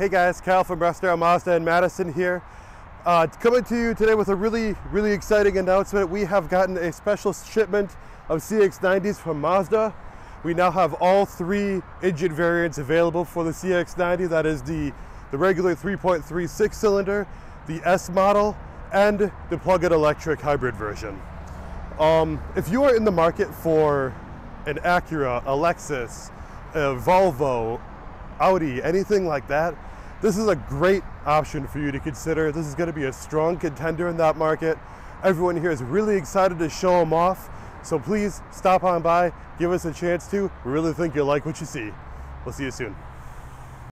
Hey guys, Kyle from Russ Darrow Mazda in Madison here. Uh, coming to you today with a really, really exciting announcement. We have gotten a special shipment of CX-90s from Mazda. We now have all three engine variants available for the CX-90. That is the, the regular 3.36 cylinder, the S model, and the plug-in electric hybrid version. Um, if you are in the market for an Acura, a Lexus, a Volvo, Audi, anything like that, this is a great option for you to consider. This is going to be a strong contender in that market. Everyone here is really excited to show them off. So please stop on by, give us a chance to. We really think you'll like what you see. We'll see you soon.